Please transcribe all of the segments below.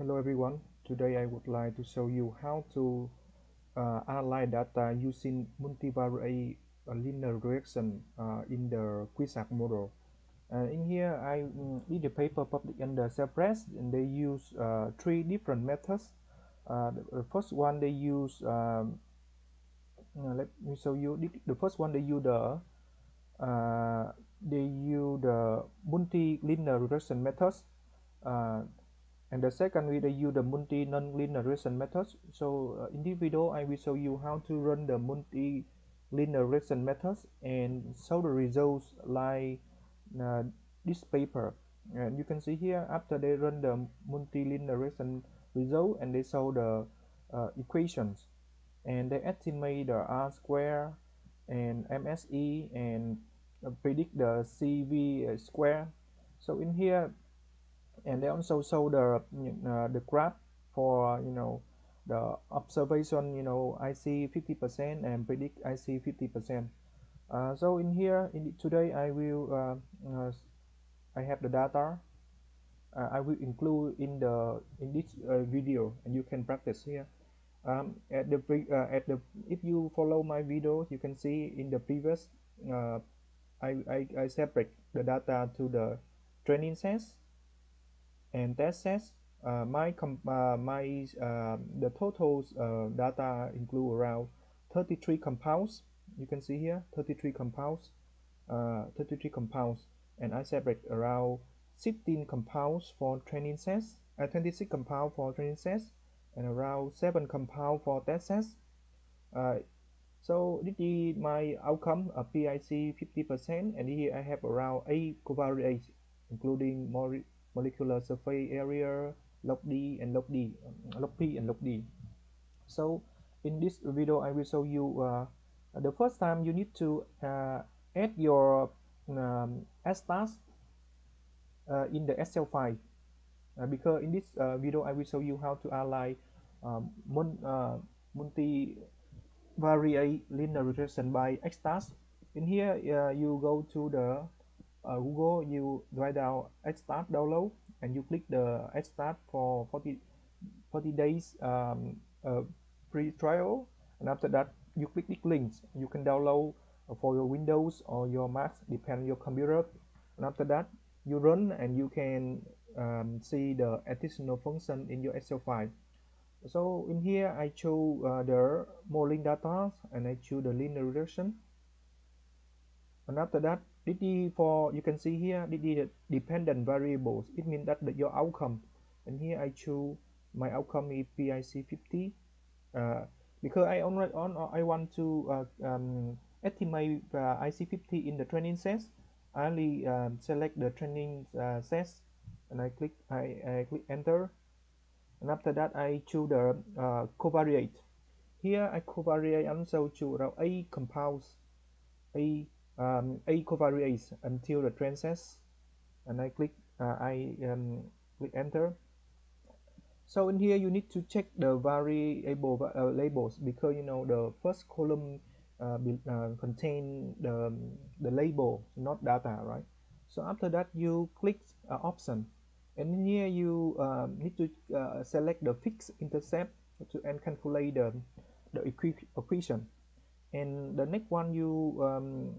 Hello everyone, today I would like to show you how to uh, analyze data using multivariate uh, linear regression uh, in the QSAR model. in here I um, did a paper published in the Cell Press and they use uh, three different methods. Uh, the first one they use, um, uh, let me show you, the first one they use the they use the multi-linear regression methods and the second they use the multi non-linear regression methods. So uh, in this video I will show you how to run the multi linear regression methods and show the results like uh, this paper. And you can see here after they run the multi-linear regression result and they show the uh, equations. And they estimate the R square and MSE and uh, predict the CV square. So in here and they also show the the graph for you know the observation you know I see 50% and predict I see 50% uh, so in here in today I will uh, uh I have the data. Uh, I will include in the in this uh, video and you can practice here. Um, at the at the if you follow my video you can see in the previous I, I, I separate the data to the training sets and that says uh, my uh, my uh, the totals uh, data include around 33 compounds. You can see here 33 compounds uh, 33 compounds. And I separate around 16 compounds for training sets uh, 26 compounds for training sets and around 7 compounds for test sets. Uh, so this is my outcome of PIC 50% and here I have around 8 covariates including more molecular surface area log D and log D um, log P and log D. So in this video I will show you uh, the first time you need to uh, add your um, stats uh, in the Excel file. Uh, because in this uh, video I will show you how to align um, uh, multi-variate linear regression by XLSTAT in here you go to the uh, Google you write down XLSTAT download and you click the XLSTAT for 40 40 days um, uh, free trial and after that you click this link you can download for your Windows or your Mac depend on your computer. And after that you run and you can um, see the additional function in your Excel file. So in here I choose uh, the modeling data and I choose the linear regression. And after that dd for you can see here dd dependent variables? It means that the, your outcome. And here I choose my outcome is PIC 50 uh, because I only on I want to uh, um, estimate uh, IC50 in the training set I only um, select the training uh, sets. And I click I, I, click enter. And after that I choose the uh, covariate. Here I covariate also choose A compounds A um, a covariates until the train says and I click uh, I um, click enter. So in here you need to check the variable uh, labels because you know the first column uh, uh, contain the, the label not data right? So after that you click uh, option. And here you um, need to uh, select the fixed intercept to and calculate the, the equation. And the next one you um,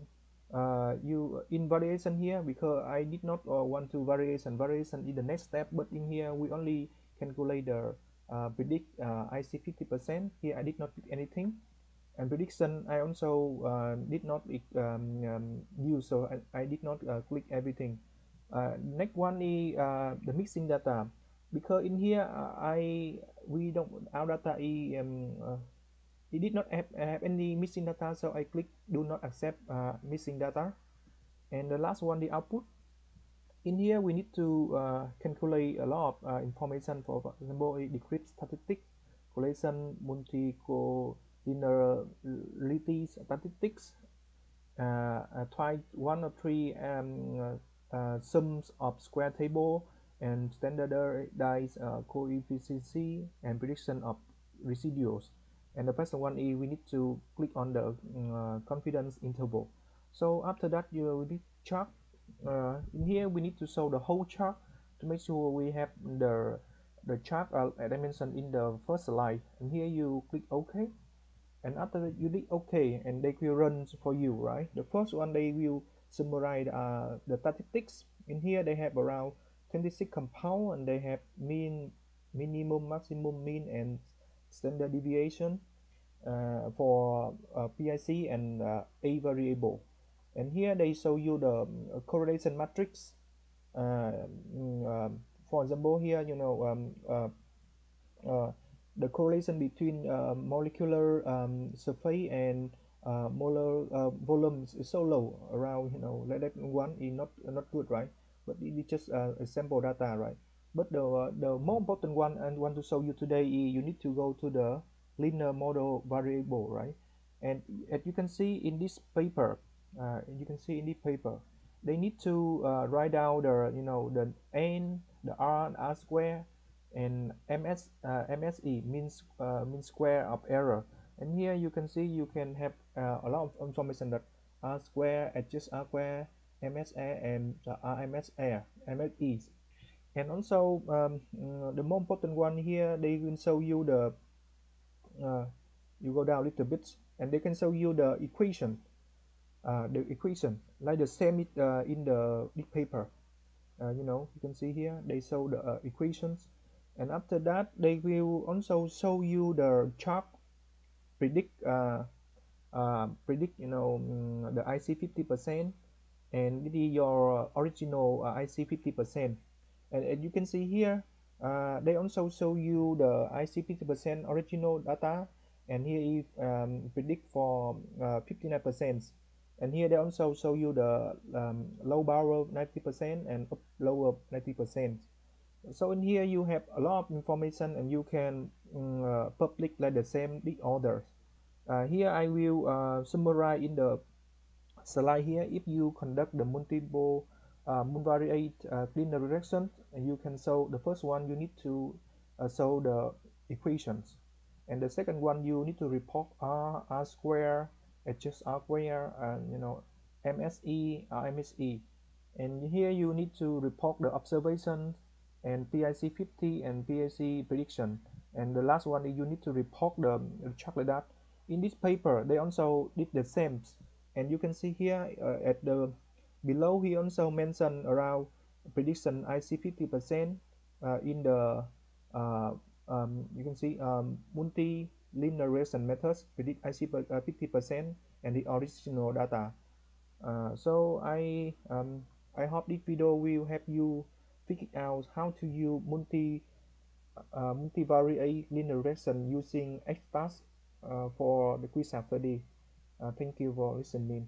uh, you in variation here because I did not uh, want to variation variation in the next step but in here we only calculate the uh, predict uh, IC 50% here I did not pick anything. And prediction I also uh, did not um, um, use so I, I did not uh, click everything. Next one is the mixing data. Because in here I we don't our data is um, it did not have, have any missing data so I click do not accept uh, missing data. And the last one the output. In here we need to uh, calculate a lot of uh, information. For example decrypt statistic correlation multicollinearity statistics uh, uh, try one or three um, uh, sums of square table and standardized coefficient and prediction of residuals and the first one is we need to click on the uh, confidence interval. So after that you need chart. Uh, in here we need to show the whole chart to make sure we have the the chart uh, as I mentioned in the first slide. And here you click OK. And after that you click OK and they will run for you right? The first one they will summarize uh, the statistics. In here they have around 26 compound and they have mean minimum maximum mean and standard deviation uh, for uh, PIC and uh, A variable. And here they show you the um, correlation matrix. Mm, um, for example here you know um, the correlation between molecular um, surface and uh, molar uh, volume is so low around you know like that one is not not good right? But it is just a sample data right but the uh, the more important one I want to show you today is you need to go to the linear model variable right? And as you can see in this paper uh, you can see in this paper they need to uh, write down the you know the n the r and r square and ms uh, mse means uh, mean square of error. And here you can see you can have uh, a lot of information that r square adjust r square msa and uh, rmsa mse and also um, uh, the more important one here they will show you the uh, you go down a little bit and they can show you the equation uh, the equation like the same uh, in the big paper. Uh, you know you can see here they show the uh, equations. And after that they will also show you the chart predict predict you know um, the IC 50 percent and this is your original IC 50 percent and you can see here uh, they also show you the IC 50 percent original data. And here is um, predict for 59 uh, percent. And here they also show you the um, low power 90 percent and up lower 90 percent. So in here you have a lot of information and you can um, uh, public like the same big orders uh, here I will uh, summarize in the slide here. If you conduct the multiple multivariate uh, linear regression and you can show the first one you need to uh, show the equations. And the second one you need to report r r square adjust r square and you know mse rmse and here you need to report the observations and PIC 50 and PIC prediction. And the last one you need to report the, like that in this paper they also did the same. And you can see here uh, at the below he also mentioned around prediction IC 50 percent uh, in the uh, um, you can see um, multi linear regression methods predict IC 50 uh, percent and the original data uh, so I um, I hope this video will help you figure out how to use multi uh, multivariate linear regression using XLSTAT uh, for the quiz 30. Uh, thank you for listening.